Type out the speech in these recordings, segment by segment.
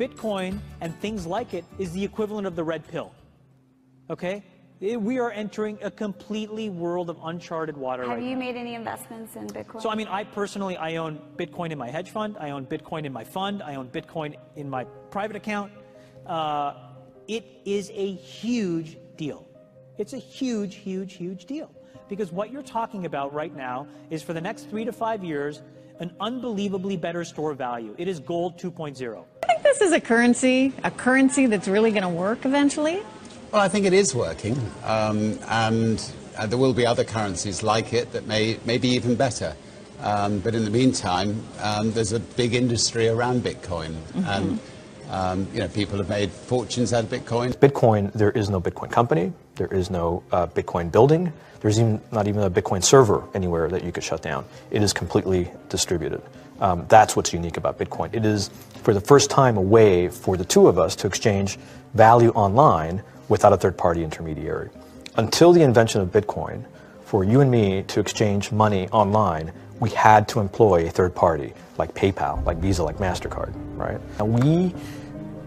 Bitcoin and things like it is the equivalent of the red pill. Okay? We are entering a completely world of uncharted water Have right you now. made any investments in Bitcoin? So, I mean, I personally, I own Bitcoin in my hedge fund. I own Bitcoin in my fund. I own Bitcoin in my private account. Uh, it is a huge deal. It's a huge, huge, huge deal. Because what you're talking about right now is for the next three to five years, an unbelievably better store value. It is gold 2.0. This is a currency, a currency that's really going to work eventually. Well, I think it is working, um, and uh, there will be other currencies like it that may, may be even better. Um, but in the meantime, um, there's a big industry around Bitcoin, mm-hmm. and um, you know people have made fortunes out of Bitcoin. Bitcoin, there is no Bitcoin company, there is no uh, Bitcoin building, there's even not even a Bitcoin server anywhere that you could shut down. It is completely distributed. Um, that's what's unique about Bitcoin. It is, for the first time, a way for the two of us to exchange value online without a third party intermediary. Until the invention of Bitcoin, for you and me to exchange money online, we had to employ a third party like PayPal, like Visa, like MasterCard, right? And we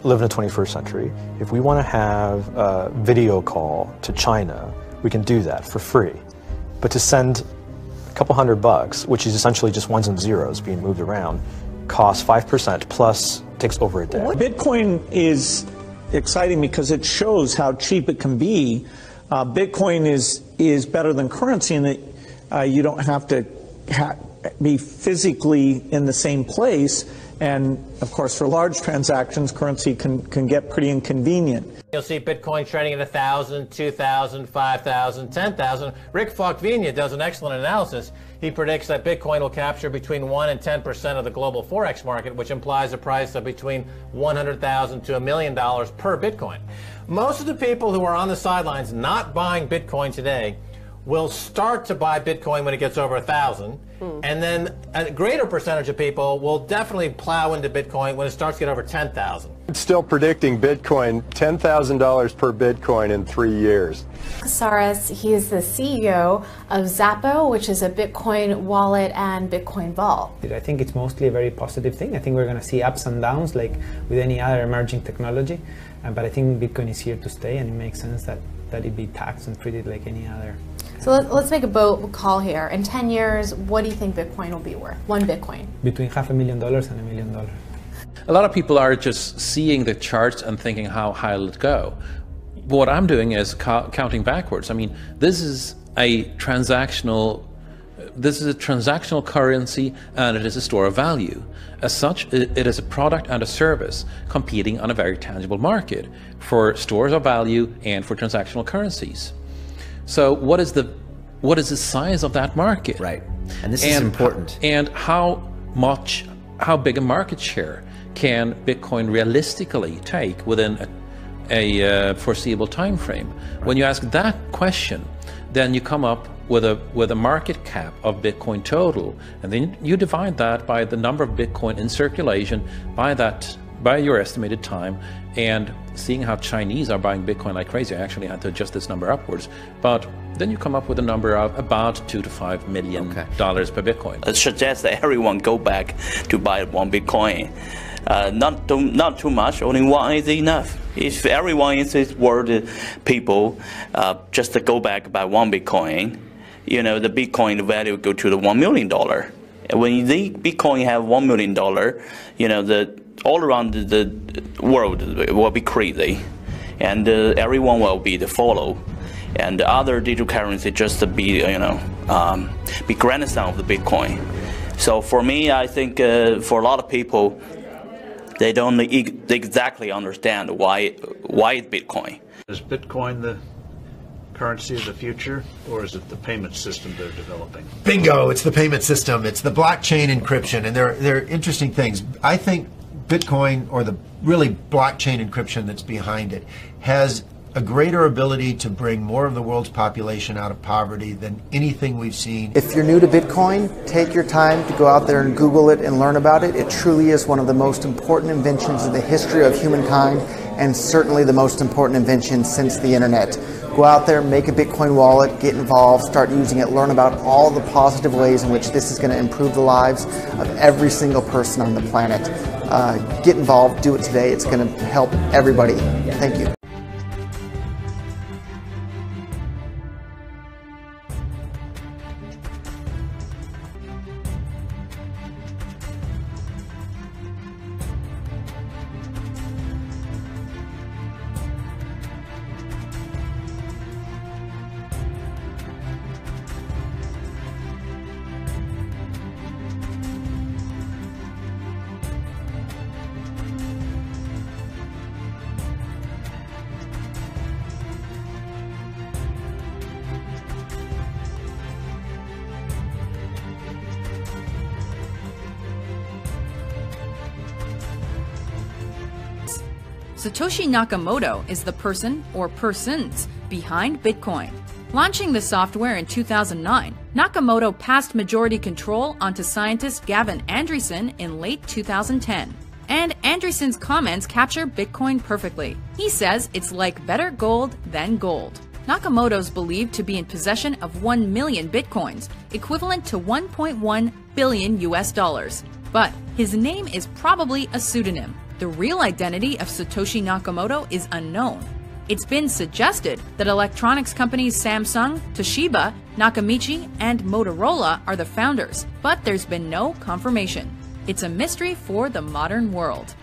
live in the 21st century. If we want to have a video call to China, we can do that for free. But to send a couple hundred bucks, which is essentially just ones and zeros being moved around, costs 5% plus takes over a day. Bitcoin is exciting because it shows how cheap it can be. Uh, Bitcoin is is better than currency in that uh, you don't have to be physically in the same place. And of course, for large transactions, currency can, can get pretty inconvenient. You'll see Bitcoin trading at 1,000, 2,000, 5,000, 10,000. Rick Falkvinge does an excellent analysis. He predicts that Bitcoin will capture between 1 and 10% of the global Forex market, which implies a price of between 100,000 to a million dollars per Bitcoin. Most of the people who are on the sidelines not buying Bitcoin today will start to buy Bitcoin when it gets over a thousand, hmm. and then a greater percentage of people will definitely plow into Bitcoin when it starts to get over ten thousand. Still predicting Bitcoin ten thousand dollars per Bitcoin in three years. Casares, he is the CEO of Xapo, which is a Bitcoin wallet and Bitcoin vault. I think it's mostly a very positive thing. I think we're going to see ups and downs like with any other emerging technology, uh, but I think Bitcoin is here to stay, and it makes sense that that it be taxed and treated like any other so let, us make a boat call here. In 10 years, what do you think Bitcoin will be worth? One Bitcoin? Between half a million dollars and a million dollars. A lot of people are just seeing the charts and thinking, how high will it go? What I'm doing is counting backwards. I mean, this is a transactional this is a transactional currency and it is a store of value. As such, it is a product and a service competing on a very tangible market for stores of value and for transactional currencies. So what is the what is the size of that market? Right. And this and, is important. And how much how big a market share can Bitcoin realistically take within a, a uh, foreseeable time frame? When you ask that question, then you come up with a with a market cap of Bitcoin total, and then you divide that by the number of Bitcoin in circulation by that by your estimated time, and seeing how Chinese are buying Bitcoin like crazy, I actually had to adjust this number upwards. But then you come up with a number of about two to five million okay. dollars per Bitcoin. It suggests that everyone go back to buy one Bitcoin. Uh, not too, not too much. Only one is enough. If everyone in this world, people, uh, just to go back buy one Bitcoin, you know, the Bitcoin value go to the one million dollar. When the Bitcoin have one million dollar, you know the all around the world will be crazy, and uh, everyone will be the follow, and the other digital currency just be you know um, be grandson of the Bitcoin. So for me, I think uh, for a lot of people, they don't e exactly understand why why Bitcoin. Is Bitcoin the currency of the future, or is it the payment system they're developing? Bingo! It's the payment system. It's the blockchain encryption, and they're they're interesting things. I think Bitcoin or the really blockchain encryption that's behind it has a greater ability to bring more of the world's population out of poverty than anything we've seen. If you're new to Bitcoin, take your time to go out there and Google it and learn about it. It truly is one of the most important inventions in the history of humankind and certainly the most important invention since the internet. Go out there, make a Bitcoin wallet, get involved, start using it, learn about all the positive ways in which this is going to improve the lives of every single person on the planet. uh, get involved, do it today. It's going to help everybody. Thank you. Satoshi Nakamoto is the person or persons behind Bitcoin. Launching the software in 2009, Nakamoto passed majority control onto scientist Gavin Andresen in late 2010. And Andresen's comments capture Bitcoin perfectly. He says it's like better gold than gold. Nakamoto's believed to be in possession of 1 million bitcoins, equivalent to 1.1 billion US dollars. But his name is probably a pseudonym. The real identity of Satoshi Nakamoto is unknown. It's been suggested that electronics companies Samsung, Toshiba, Nakamichi, and Motorola are the founders, but there's been no confirmation. It's a mystery for the modern world.